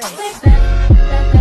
face.